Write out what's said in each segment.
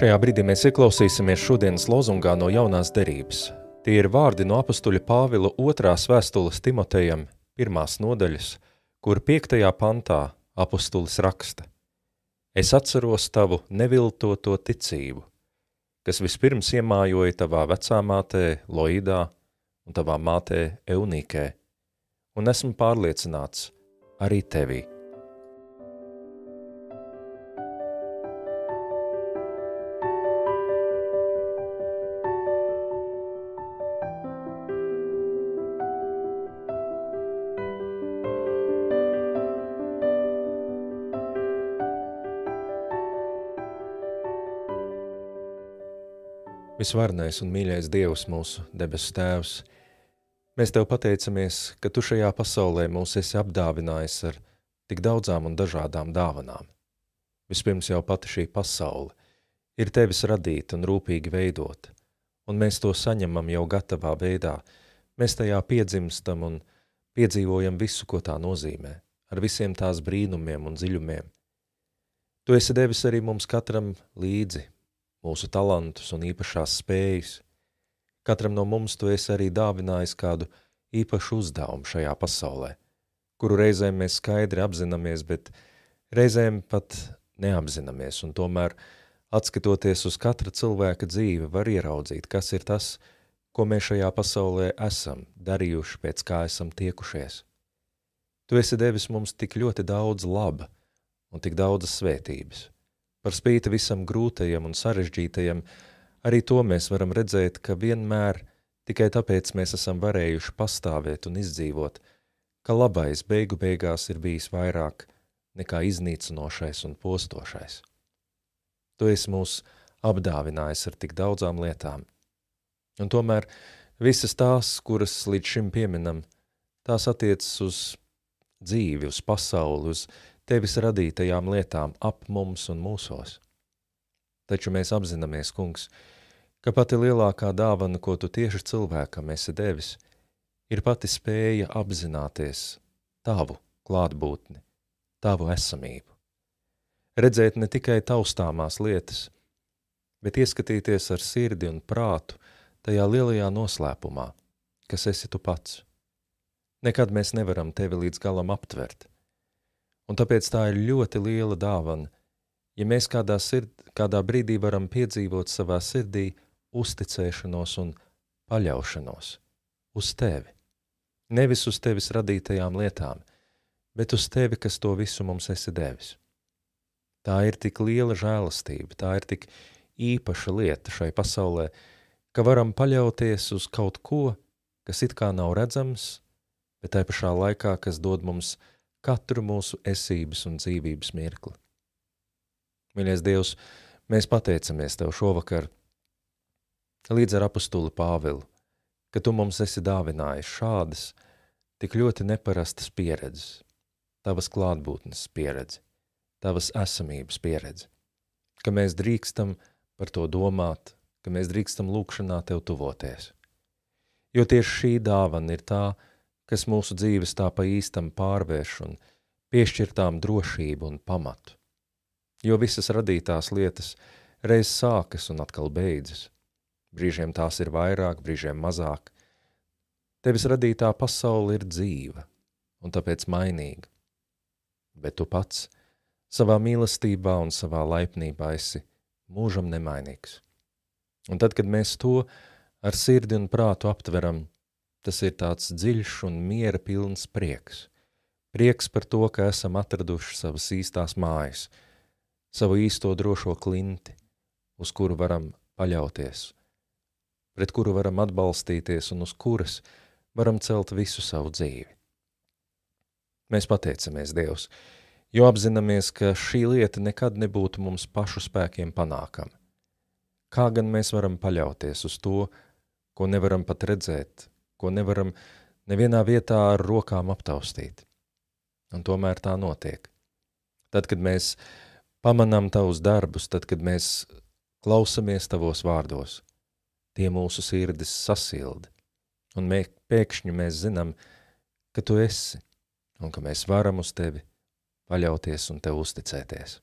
Šajā brīdī mēs ieklausīsimies šodienas lozungā no jaunās derības. Tie ir vārdi no apustuļa Pāvila otrās vēstules Timotejam, pirmās nodaļas, kur piektajā pantā apustulis raksta. Es atceros tavu neviltoto ticību, kas vispirms iemājoja tavā vecā mātē Loidā un tavā mātē Eunīkē, un esmu pārliecināts arī tevī. Visvarnais un mīļais Dievs, mūsu debesu Tēvs, mēs Tev pateicamies, ka Tu šajā pasaulē mūs esi apdāvinājis ar tik daudzām un dažādām dāvanām. Vispirms jau pati šī pasaule ir Tevis radīta un rūpīgi veidota, un mēs to saņemam jau gatavā veidā, mēs tajā piedzimstam un piedzīvojam visu, ko tā nozīmē, ar visiem tās brīnumiem un dziļumiem. Tu esi devis arī mums katram līdzi, mūsu talantus un īpašās spējas. Katram no mums tu esi arī dāvinājis kādu īpašu uzdevumu šajā pasaulē, kuru reizēm mēs skaidri apzināmies, bet reizēm pat neapzināmies, un tomēr, atskatoties uz katra cilvēka dzīvi, var ieraudzīt, kas ir tas, ko mēs šajā pasaulē esam darījuši, pēc kā esam tiekušies. Tu esi devis mums tik ļoti daudz laba un tik daudzas svētības – Par spīti visam grūtajam un sarežģītajam, arī to mēs varam redzēt, ka vienmēr tikai tāpēc mēs esam varējuši pastāvēt un izdzīvot, ka labais beigu beigās ir bijis vairāk nekā iznīcinošais un postošais. Tu esi mūs apdāvinājis ar tik daudzām lietām. Un tomēr visas tās, kuras līdz šim pieminam, tās attiecas uz dzīvi, uz pasauli, uz tevis radītajām lietām ap mums un mūsos. Taču mēs apzināmies, kungs, ka pati lielākā dāvana, ko tu tieši cilvēkam esi devis, ir pati spēja apzināties tavu klātbūtni, tavu esamību. Redzēt ne tikai taustāmās lietas, bet ieskatīties ar sirdi un prātu tajā lielajā noslēpumā, kas esi tu pats. Nekad mēs nevaram tevi līdz galam aptvert, Un tāpēc tā ir ļoti liela dāvana, ja mēs kādā, sird, kādā brīdī varam piedzīvot savā sirdī uzticēšanos un paļaušanos uz tevi. Nevis uz tevis radītajām lietām, bet uz tevi, kas to visu mums esi devis. Tā ir tik liela žēlastība, tā ir tik īpaša lieta šai pasaulē, ka varam paļauties uz kaut ko, kas it kā nav redzams, bet tai pašā laikā, kas dod mums katru mūsu esības un dzīvības mirkli. Mīļais Dievs, mēs pateicamies Tev šovakar līdz ar apustuli Pāvilu, ka Tu mums esi dāvinājis šādas tik ļoti neparastas pieredzes, Tavas klātbūtnes pieredzi, Tavas esamības pieredzi, ka mēs drīkstam par to domāt, ka mēs drīkstam lūkšanā Tev tuvoties. Jo tieši šī dāvana ir tā, kas mūsu dzīves tā pa īstam pārvērš un piešķirtām drošību un pamatu. Jo visas radītās lietas reiz sākas un atkal beidzas. Brīžiem tās ir vairāk, brīžiem mazāk. Tevis radītā pasaule ir dzīva un tāpēc mainīga. Bet tu pats savā mīlestībā un savā laipnībā esi mūžam nemainīgs. Un tad, kad mēs to ar sirdi un prātu aptveram, Tas ir tāds dziļš un miera pilns prieks. Prieks par to, ka esam atraduši savas īstās mājas, savu īsto drošo klinti, uz kuru varam paļauties, pret kuru varam atbalstīties un uz kuras varam celt visu savu dzīvi. Mēs pateicamies Dievs, jo apzināmies, ka šī lieta nekad nebūtu mums pašu spēkiem panākama. Kā gan mēs varam paļauties uz to, ko nevaram pat redzēt, ko nevaram nevienā vietā ar rokām aptaustīt. Un tomēr tā notiek. Tad, kad mēs pamanām tavus darbus, tad, kad mēs klausamies tavos vārdos, tie mūsu sirdis sasildi, un mē, pēkšņi mēs zinām, ka tu esi, un ka mēs varam uz tevi paļauties un tev uzticēties.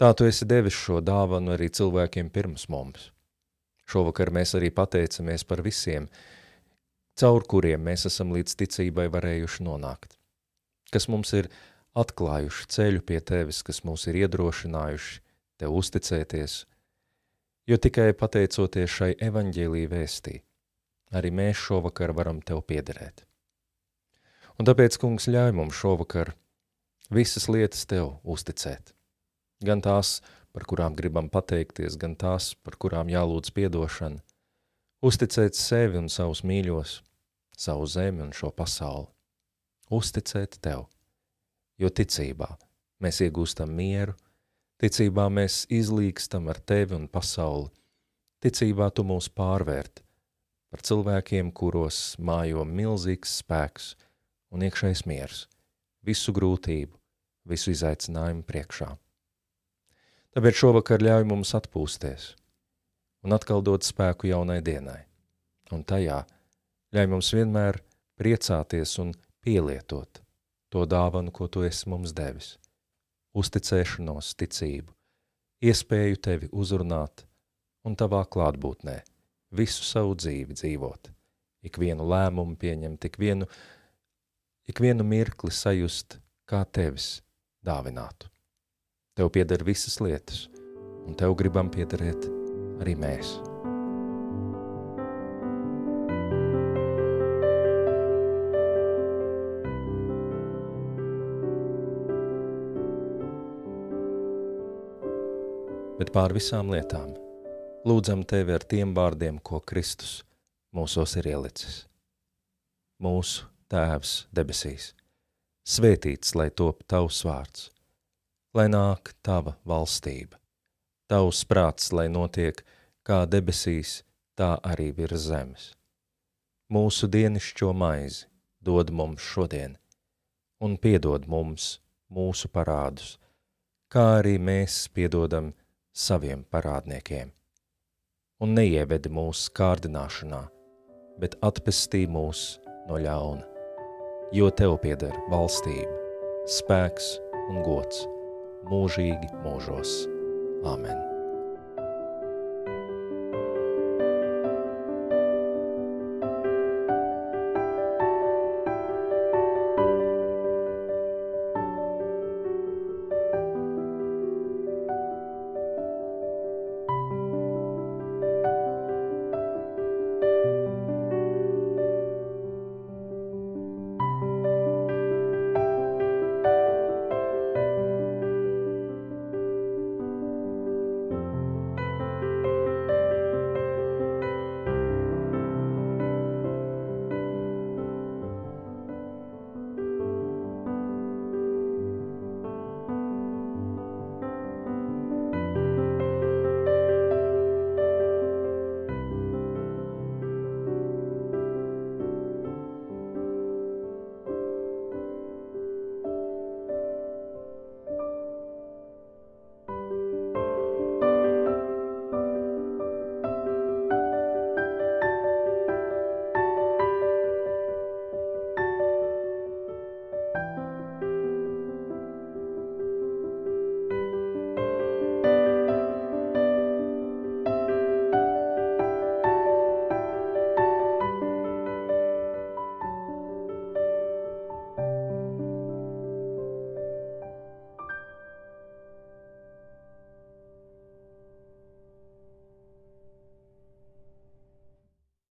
Tā tu esi devis šo dāvanu arī cilvēkiem pirms mums. Šovakar mēs arī pateicamies par visiem, caur kuriem mēs esam līdz ticībai varējuši nonākt, kas mums ir atklājuši ceļu pie tevis, kas mūs ir iedrošinājuši tev uzticēties, jo tikai pateicoties šai evaņģēlī vēstī, arī mēs šovakar varam tev piederēt. Un tāpēc, kungs, ļauj mums šovakar visas lietas tev uzticēt. Gan tās, par kurām gribam pateikties, gan tās, par kurām jālūdz piedošana. Uzticēt sevi un savus mīļos, savu zemi un šo pasauli. Uzticēt tev, jo ticībā mēs iegūstam mieru, ticībā mēs izlīkstam ar tevi un pasauli, ticībā tu mūs pārvērt par cilvēkiem, kuros mājo milzīgs spēks – un iekšējs miers, visu grūtību, visu izaicinājumu priekšā. Tāpēc šovakar ļauj mums atpūsties un atkal dot spēku jaunai dienai, un tajā ļauj mums vienmēr priecāties un pielietot to dāvanu, ko tu esi mums devis, uzticēšanos, ticību, iespēju tevi uzrunāt un tavā klātbūtnē visu savu dzīvi dzīvot, ikvienu lēmumu pieņemt, ikvienu vienu ikvienu mirkli sajust, kā tevis dāvinātu. Tev pieder visas lietas, un tev gribam piederēt arī mēs. Bet pār visām lietām lūdzam tevi ar tiem vārdiem, ko Kristus mūsos ir ielicis. Mūsu Tēvs debesīs, svētīts lai top tavs vārds, lai nāk tava valstība, tavs prāts, lai notiek kā debesīs, tā arī virs zemes. Mūsu dienišķo maizi dod mums šodien, un piedod mums mūsu parādus, kā arī mēs piedodam saviem parādniekiem. Un neievedi mūsu kārdināšanā, bet atpestī mūs no ļauna jo tev pieder valstība, spēks un gods mūžīgi mūžos. Āmen!